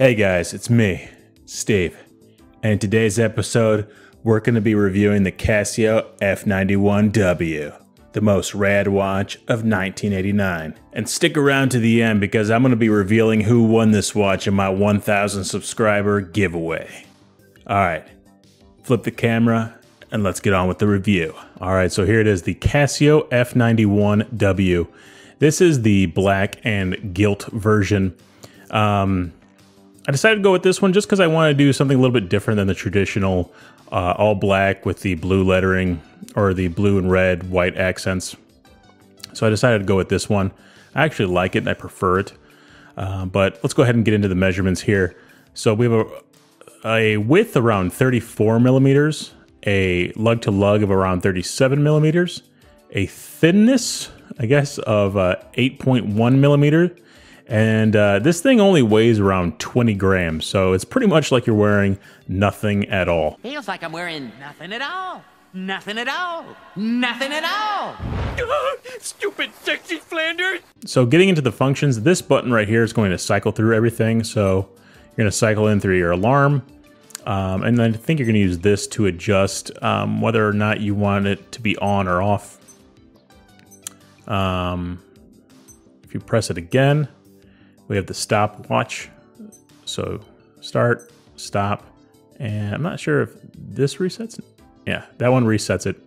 Hey guys, it's me, Steve. And in today's episode, we're going to be reviewing the Casio F91W, the most rad watch of 1989. And stick around to the end because I'm going to be revealing who won this watch in my 1000 subscriber giveaway. Alright, flip the camera and let's get on with the review. Alright, so here it is the Casio F91W. This is the black and gilt version. Um, I decided to go with this one just because I want to do something a little bit different than the traditional uh, all black with the blue lettering or the blue and red white accents. So I decided to go with this one. I actually like it and I prefer it. Uh, but let's go ahead and get into the measurements here. So we have a, a width around 34 millimeters, a lug to lug of around 37 millimeters, a thinness, I guess, of uh, 8.1 millimeter, and uh, this thing only weighs around 20 grams, so it's pretty much like you're wearing nothing at all. Feels like I'm wearing nothing at all. Nothing at all. Nothing at all. Stupid sexy Flanders! So getting into the functions, this button right here is going to cycle through everything. So you're going to cycle in through your alarm. Um, and then I think you're going to use this to adjust um, whether or not you want it to be on or off. Um, if you press it again, we have the stopwatch. So start, stop, and I'm not sure if this resets. Yeah, that one resets it.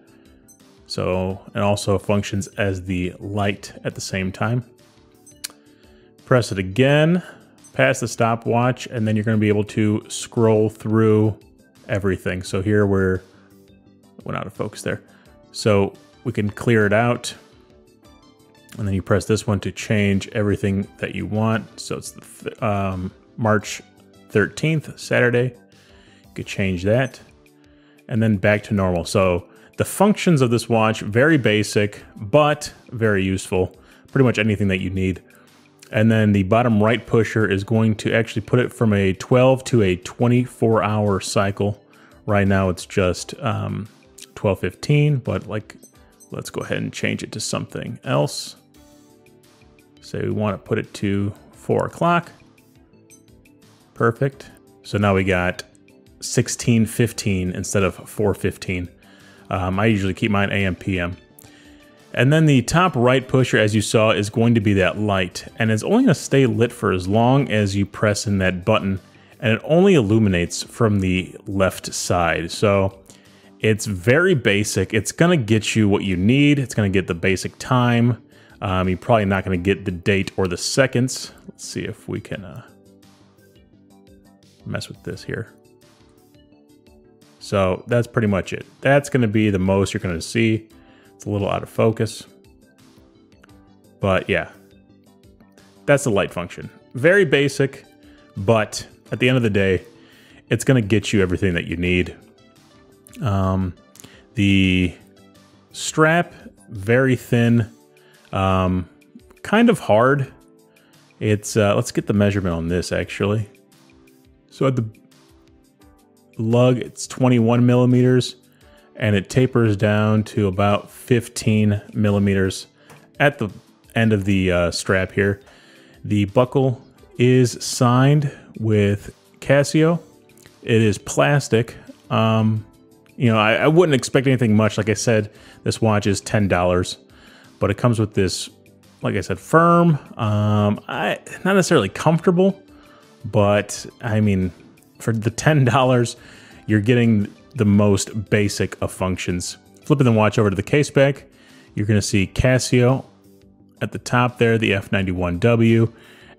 So, it also functions as the light at the same time. Press it again, pass the stopwatch, and then you're going to be able to scroll through everything. So here we're, went out of focus there. So we can clear it out. And then you press this one to change everything that you want. So it's the um, March 13th, Saturday. You could change that. And then back to normal. So the functions of this watch, very basic, but very useful. Pretty much anything that you need. And then the bottom right pusher is going to actually put it from a 12 to a 24 hour cycle. Right now it's just um, 1215, but like, let's go ahead and change it to something else. Say we want to put it to four o'clock. Perfect. So now we got 1615 instead of 415. Um, I usually keep mine AM PM. And then the top right pusher, as you saw, is going to be that light. And it's only going to stay lit for as long as you press in that button. And it only illuminates from the left side. So it's very basic. It's going to get you what you need. It's going to get the basic time. Um, you're probably not going to get the date or the seconds. Let's see if we can uh, mess with this here. So that's pretty much it. That's going to be the most you're going to see. It's a little out of focus. But yeah, that's the light function. Very basic, but at the end of the day, it's going to get you everything that you need. Um, the strap, very thin, um, kind of hard. It's, uh, let's get the measurement on this actually. So at the lug, it's 21 millimeters and it tapers down to about 15 millimeters at the end of the uh, strap here. The buckle is signed with Casio. It is plastic. Um, you know, I, I, wouldn't expect anything much. Like I said, this watch is $10, but it comes with this, like I said, firm. Um, I, not necessarily comfortable, but I mean, for the $10, you're getting the most basic of functions. Flipping the watch over to the case back, you're going to see Casio at the top there, the F91W,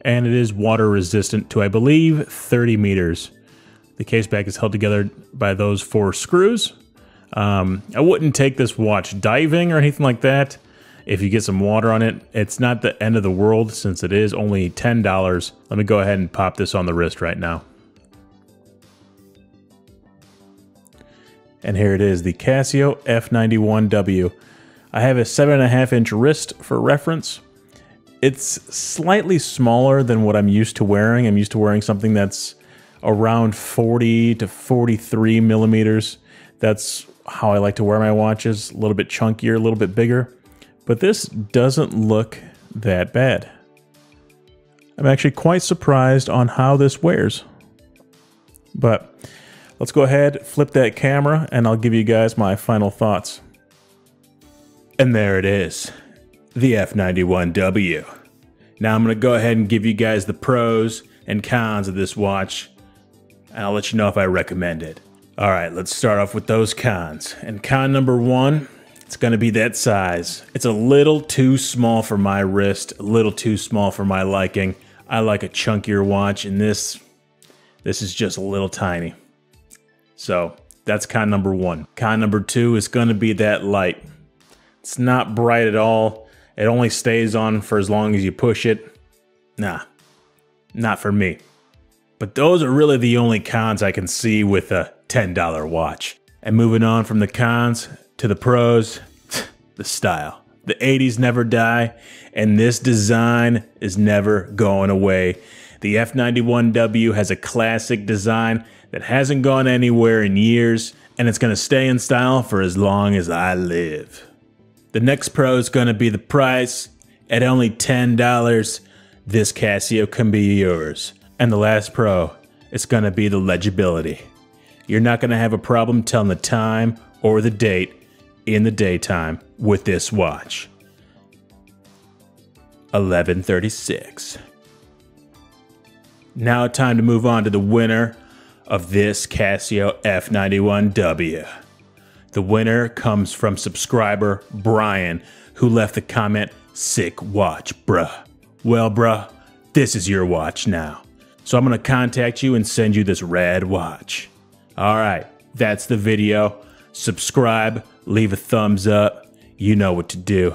and it is water resistant to, I believe, 30 meters. The case back is held together by those four screws. Um, I wouldn't take this watch diving or anything like that. If you get some water on it, it's not the end of the world since it is only $10. Let me go ahead and pop this on the wrist right now. And here it is, the Casio F91W. I have a 7.5 inch wrist for reference. It's slightly smaller than what I'm used to wearing. I'm used to wearing something that's around 40 to 43 millimeters. That's how I like to wear my watches, a little bit chunkier, a little bit bigger. But this doesn't look that bad. I'm actually quite surprised on how this wears. But let's go ahead, flip that camera, and I'll give you guys my final thoughts. And there it is, the F91W. Now I'm to go ahead and give you guys the pros and cons of this watch, and I'll let you know if I recommend it. All right, let's start off with those cons. And con number one, it's going to be that size. It's a little too small for my wrist, a little too small for my liking. I like a chunkier watch, and this, this is just a little tiny. So that's con number one. Con number two is going to be that light. It's not bright at all. It only stays on for as long as you push it. Nah, not for me. But those are really the only cons I can see with a $10 watch. And moving on from the cons to the pros, the style. The 80s never die, and this design is never going away. The F91W has a classic design that hasn't gone anywhere in years, and it's going to stay in style for as long as I live. The next pro is going to be the price. At only $10, this Casio can be yours. And the last pro is going to be the legibility. You're not going to have a problem telling the time or the date in the daytime with this watch. 1136. Now time to move on to the winner of this Casio F91W. The winner comes from subscriber Brian, who left the comment, Sick watch, bruh. Well, bruh, this is your watch now. So I'm gonna contact you and send you this rad watch. Alright, that's the video. Subscribe, leave a thumbs up. You know what to do.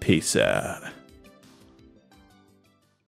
Peace out.